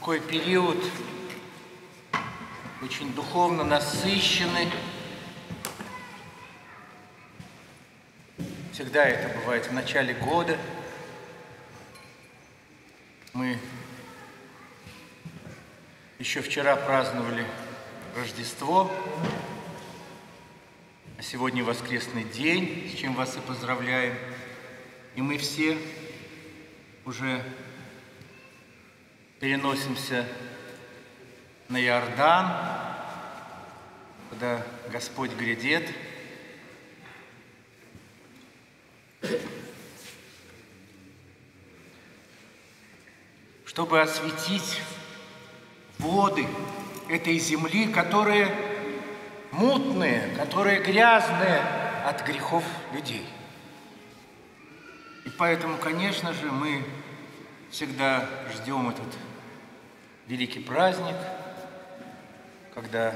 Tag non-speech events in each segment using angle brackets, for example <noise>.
такой период очень духовно насыщенный. Всегда это бывает в начале года. Мы еще вчера праздновали Рождество, а сегодня воскресный день, с чем вас и поздравляем. И мы все уже переносимся на Иордан, куда Господь грядет. чтобы осветить воды этой земли, которые мутные, которые грязные от грехов людей. И поэтому, конечно же, мы всегда ждем этот великий праздник, когда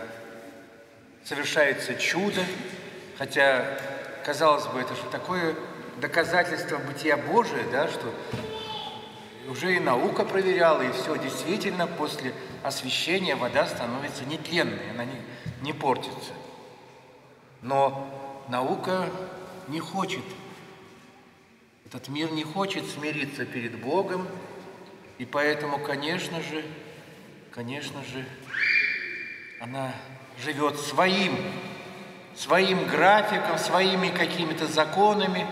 совершается чудо, хотя, казалось бы, это же такое доказательство бытия Божия, да, что уже и наука проверяла, и все, действительно, после освещения вода становится нетленной, она не, не портится. Но наука не хочет, этот мир не хочет смириться перед Богом, и поэтому, конечно же, конечно же, она живет своим, своим графиком, своими какими-то законами.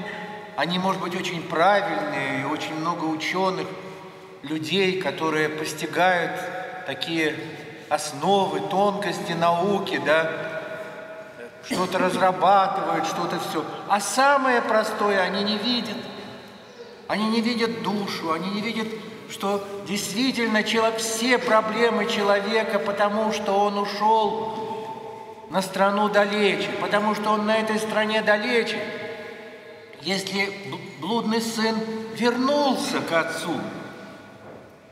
Они, может быть, очень правильные, и очень много ученых, людей, которые постигают такие основы, тонкости науки, да, что-то разрабатывают, что-то все. А самое простое они не видят. Они не видят душу, они не видят что действительно все проблемы человека, потому что он ушел на страну далече, потому что он на этой стране далече. Если блудный сын вернулся к отцу,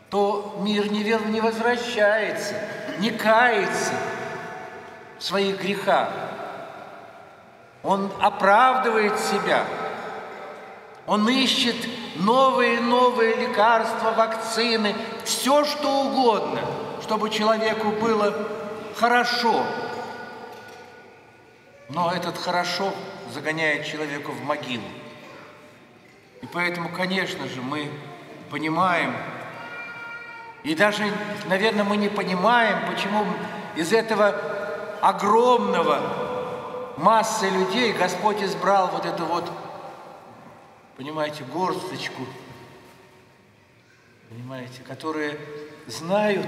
то мир не, не возвращается, не кается в своих грехах. Он оправдывает себя – он ищет новые и новые лекарства, вакцины, все что угодно, чтобы человеку было хорошо. Но этот хорошо загоняет человека в могилу. И поэтому, конечно же, мы понимаем, и даже, наверное, мы не понимаем, почему из этого огромного массы людей Господь избрал вот это вот понимаете, горсточку, понимаете, которые знают,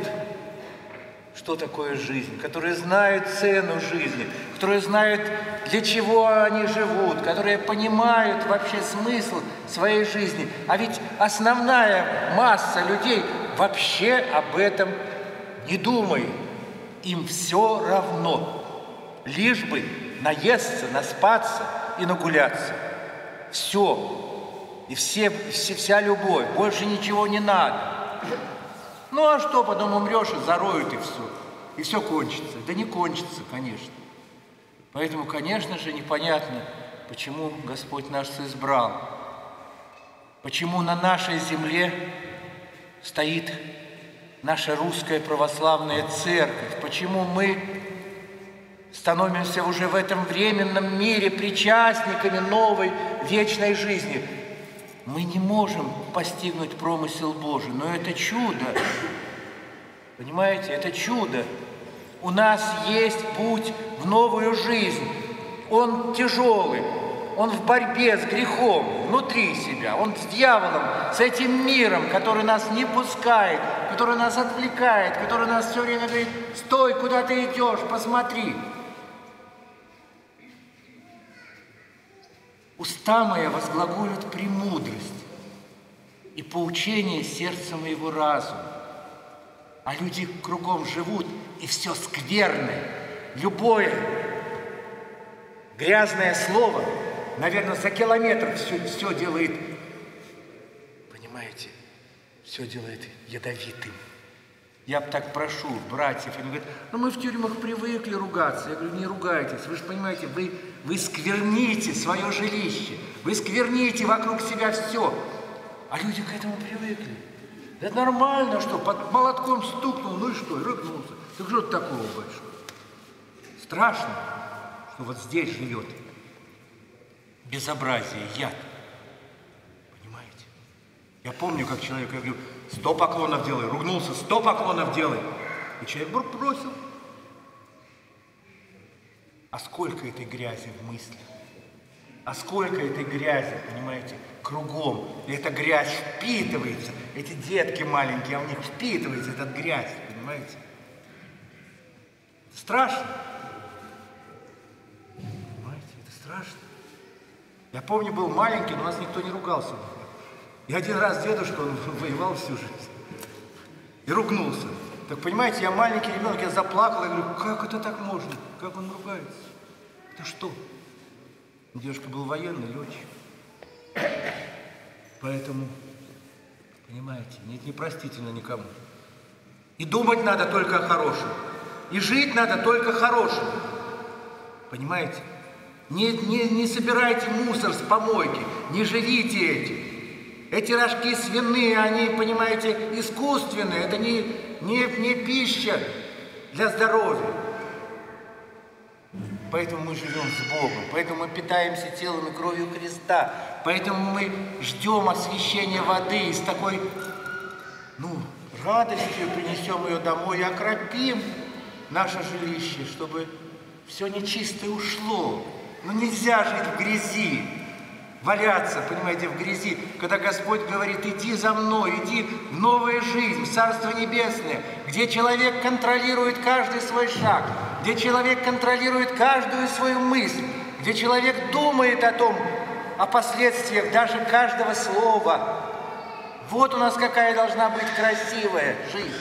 что такое жизнь, которые знают цену жизни, которые знают, для чего они живут, которые понимают вообще смысл своей жизни. А ведь основная масса людей вообще об этом не думает. Им все равно, лишь бы наесться, наспаться и нагуляться. Все, и все, все, вся любовь, больше ничего не надо. Ну а что, потом умрешь и зароют, и все. И все кончится. Да не кончится, конечно. Поэтому, конечно же, непонятно, почему Господь нас избрал. Почему на нашей земле стоит наша русская православная церковь. Почему мы становимся уже в этом временном мире причастниками новой вечной жизни. Мы не можем постигнуть промысел Божий, но это чудо. Понимаете, это чудо. У нас есть путь в новую жизнь. Он тяжелый, он в борьбе с грехом внутри себя, он с дьяволом, с этим миром, который нас не пускает, который нас отвлекает, который нас все время говорит, стой, куда ты идешь, посмотри. Уста моя возглаголят премудрость и поучение сердца моего разума. А люди кругом живут, и все скверное, любое грязное слово, наверное, за километр все, все делает, понимаете, все делает ядовитым. Я так прошу братьев, они говорят, ну мы в тюрьмах привыкли ругаться. Я говорю, не ругайтесь, вы же понимаете, вы, вы скверните свое жилище, вы скверните вокруг себя все. А люди к этому привыкли. Да нормально, что под молотком стукнул, ну и что, и рыгнулся. Так что такого большого? Страшно, что вот здесь живет безобразие, яд. Понимаете? Я помню, как человек, я говорю, сто поклонов делай, ругнулся, сто поклонов делай. И человек бросил. А сколько этой грязи в мыслях? А сколько этой грязи, понимаете, кругом. И эта грязь впитывается. Эти детки маленькие, а у них впитывается эта грязь, понимаете? Страшно. Понимаете, это страшно. Я помню, был маленький, но нас никто не ругался. И один раз дедушка, он <laughs> воевал всю жизнь. И ругнулся. Так понимаете, я маленький ребенок, я заплакал, я говорю, как это так можно? Как он ругается? Это что? Дедушка был военный летчик. Поэтому, понимаете, нет, непростительно никому. И думать надо только о хорошем. И жить надо только хорошим. Понимаете? Не, не, не собирайте мусор с помойки, не живите этим. Эти рожки свиные, они, понимаете, искусственные, это не, не, не пища для здоровья. Поэтому мы живем с Богом, поэтому мы питаемся телом и кровью креста, поэтому мы ждем освящения воды и с такой, ну, радостью принесем ее домой и окропим наше жилище, чтобы все нечистое ушло. Но нельзя жить в грязи, валяться, понимаете, в грязи, когда Господь говорит, иди за мной, иди в новую жизнь, в Царство Небесное, где человек контролирует каждый свой шаг, где человек контролирует каждую свою мысль, где человек думает о том, о последствиях даже каждого слова. Вот у нас какая должна быть красивая жизнь.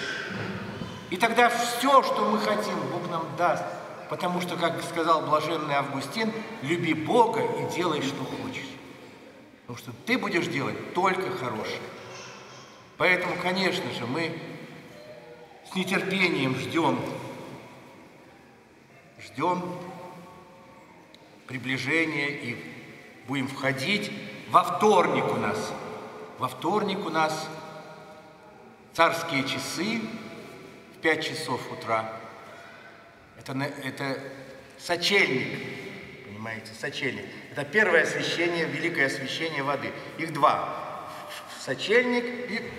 И тогда все, что мы хотим, Бог нам даст. Потому что, как сказал блаженный Августин, люби Бога и делай, что хочешь. Потому что ты будешь делать только хорошее. Поэтому, конечно же, мы с нетерпением ждем ждем приближения и будем входить во вторник у нас. Во вторник у нас царские часы в 5 часов утра. Это, это сочельник, понимаете, сочельник. Это первое освящение, великое освящение воды. Их два. Сочельник и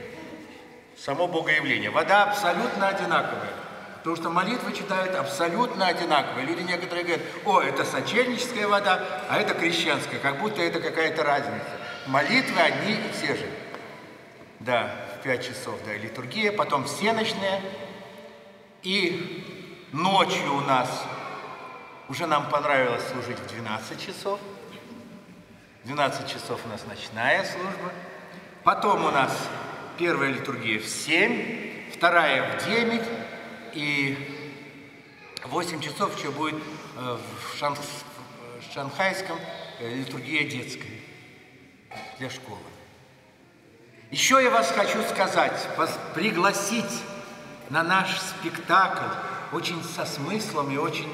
само Богоявление. Вода абсолютно одинаковая. Потому что молитвы читают абсолютно одинаковые. Люди некоторые говорят, о, это сочельническая вода, а это крещенская, как будто это какая-то разница. Молитвы одни и те же. Да, в 5 часов, да, литургия, потом всеночная. И ночью у нас уже нам понравилось служить в 12 часов. 12 часов у нас ночная служба. Потом у нас первая литургия в 7, вторая в 9, и 8 часов еще будет э, в шан... шанхайском э, литургия детская для школы. Еще я вас хочу сказать, пригласить на наш спектакль очень со смыслом и очень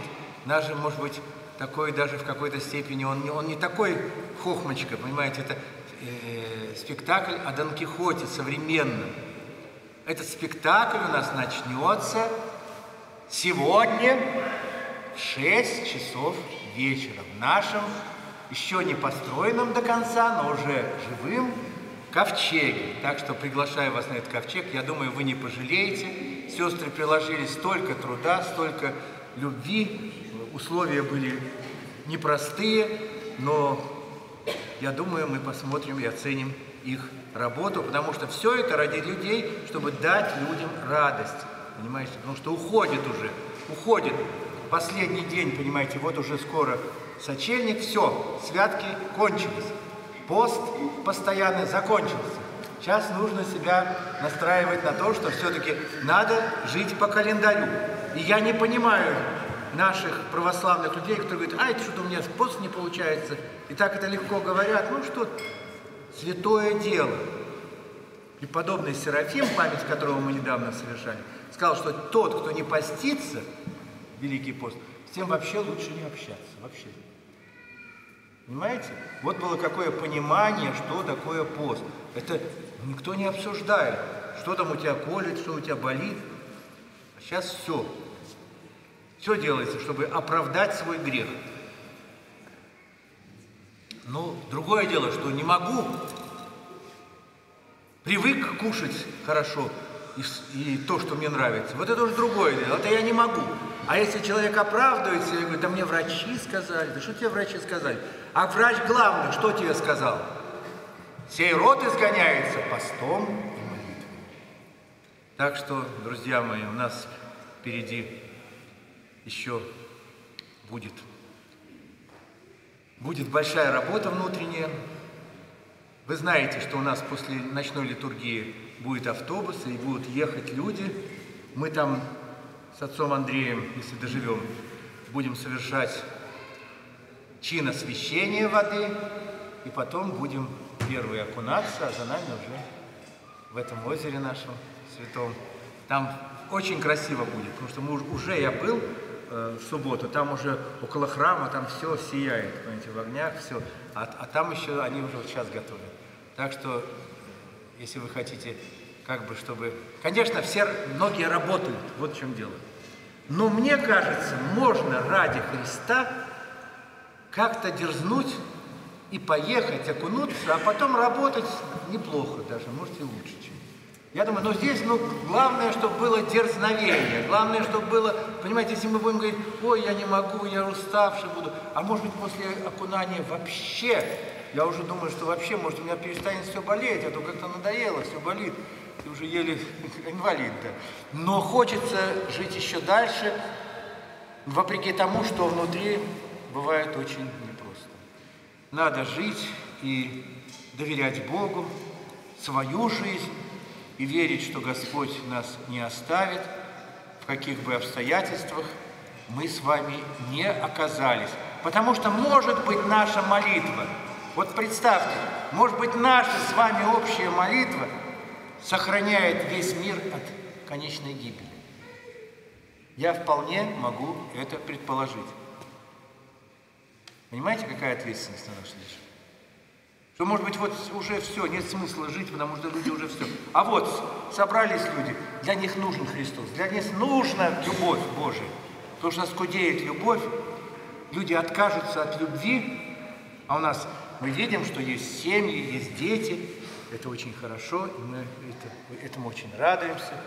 даже, может быть, такой даже в какой-то степени, он не, он не такой хохмочка, понимаете, это э, спектакль о Дон Кихоте современном. Этот спектакль у нас начнется сегодня в 6 часов вечера в нашем, еще не построенном до конца, но уже живым ковчеге. Так что приглашаю вас на этот ковчег. Я думаю, вы не пожалеете. Сестры приложили столько труда, столько любви. Условия были непростые, но я думаю, мы посмотрим и оценим их работу, потому что все это ради людей, чтобы дать людям радость, понимаете, потому что уходит уже, уходит последний день, понимаете, вот уже скоро сочельник, все, святки кончились, пост постоянный закончился. Сейчас нужно себя настраивать на то, что все-таки надо жить по календарю. И я не понимаю наших православных людей, которые говорят, а это что-то у меня пост не получается, и так это легко говорят. Ну что, святое дело. Преподобный Серафим, память которого мы недавно совершали, сказал, что тот, кто не постится, Великий пост, с тем вообще лучше не общаться, вообще. Понимаете? Вот было какое понимание, что такое пост. Это никто не обсуждает, что там у тебя колет, что у тебя болит. А сейчас все. Все делается, чтобы оправдать свой грех. Ну, другое дело, что не могу, привык кушать хорошо и, и то, что мне нравится. Вот это уже другое дело, это я не могу. А если человек оправдывается и говорит, да мне врачи сказали, да что тебе врачи сказали? А врач главный, что тебе сказал? Сей род изгоняется постом и молитвой. Так что, друзья мои, у нас впереди еще будет Будет большая работа внутренняя. Вы знаете, что у нас после ночной литургии будет автобус, и будут ехать люди. Мы там с отцом Андреем, если доживем, будем совершать чин освящения воды, и потом будем первые окунаться, а за нами уже в этом озере нашем святом. Там очень красиво будет, потому что мы уже я был, Э, субботу, там уже около храма, там все сияет, понимаете, в огнях, все. А, а там еще они уже вот сейчас готовят. Так что, если вы хотите, как бы, чтобы... Конечно, все, многие работают, вот в чем дело. Но мне кажется, можно ради Христа как-то дерзнуть и поехать, окунуться, а потом работать неплохо даже, может и лучше, чем я думаю, ну здесь, ну, главное, чтобы было дерзновение, главное, чтобы было, понимаете, если мы будем говорить, ой, я не могу, я уставший буду, а может быть после окунания вообще, я уже думаю, что вообще, может, у меня перестанет все болеть, а то как-то надоело, все болит, и уже еле <laughs> инвалид, да. Но хочется жить еще дальше, вопреки тому, что внутри бывает очень непросто. Надо жить и доверять Богу, свою жизнь, и верить, что Господь нас не оставит, в каких бы обстоятельствах мы с вами не оказались. Потому что может быть наша молитва, вот представьте, может быть наша с вами общая молитва сохраняет весь мир от конечной гибели. Я вполне могу это предположить. Понимаете, какая ответственность на наш лишь? Что, может быть, вот уже все, нет смысла жить, потому что люди уже все. А вот собрались люди, для них нужен Христос, для них нужна любовь Божия. Потому что скудеет любовь, люди откажутся от любви, а у нас мы видим, что есть семьи, есть дети, это очень хорошо, и мы это, этому очень радуемся,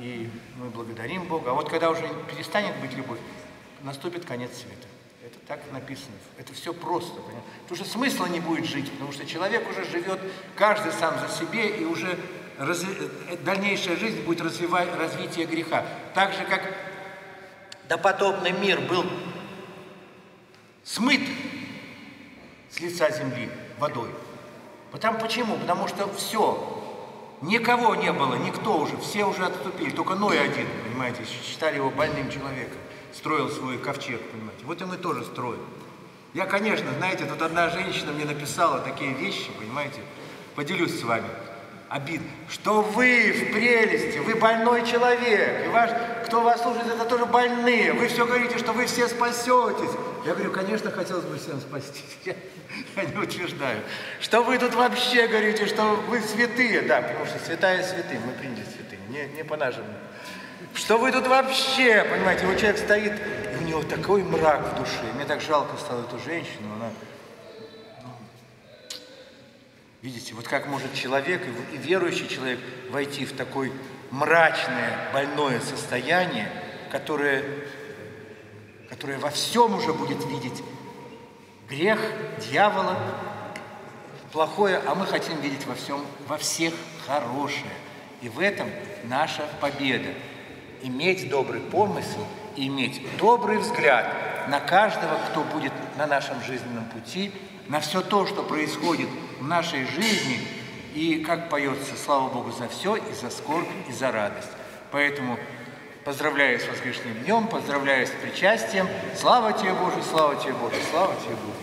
и мы благодарим Бога. А вот когда уже перестанет быть любовь, наступит конец света. Это так написано. Это все просто. Понимаете? Потому что смысла не будет жить, потому что человек уже живет, каждый сам за себе, и уже раз... Э, дальнейшая жизнь будет развивать развитие греха. Так же, как допотопный мир был смыт с лица земли водой. Потому почему? Потому что все, никого не было, никто уже, все уже отступили, только Ной один, понимаете, считали его больным человеком строил свой ковчег, понимаете. Вот и мы тоже строим. Я, конечно, знаете, тут одна женщина мне написала такие вещи, понимаете, поделюсь с вами. Обид, что вы в прелести, вы больной человек, и ваш, кто вас служит, это тоже больные. Вы все говорите, что вы все спасетесь. Я говорю, конечно, хотелось бы всем спастись. <laughs> Я, я не утверждаю. Что вы тут вообще говорите, что вы святые. Да, потому что святая святые, мы приняли святые, не, не по нашему что вы тут вообще, понимаете, вот человек стоит, и у него такой мрак в душе. Мне так жалко стало эту женщину, она... Ну, видите, вот как может человек, и верующий человек, войти в такое мрачное, больное состояние, которое, которое во всем уже будет видеть грех, дьявола, плохое, а мы хотим видеть во всем, во всех хорошее. И в этом наша победа иметь добрый помысел и иметь добрый взгляд на каждого, кто будет на нашем жизненном пути, на все то, что происходит в нашей жизни, и, как поется, слава Богу, за все, и за скорбь, и за радость. Поэтому поздравляю с воскресным днем, поздравляю с причастием. Слава тебе, Боже, слава тебе, Боже, слава тебе, Боже.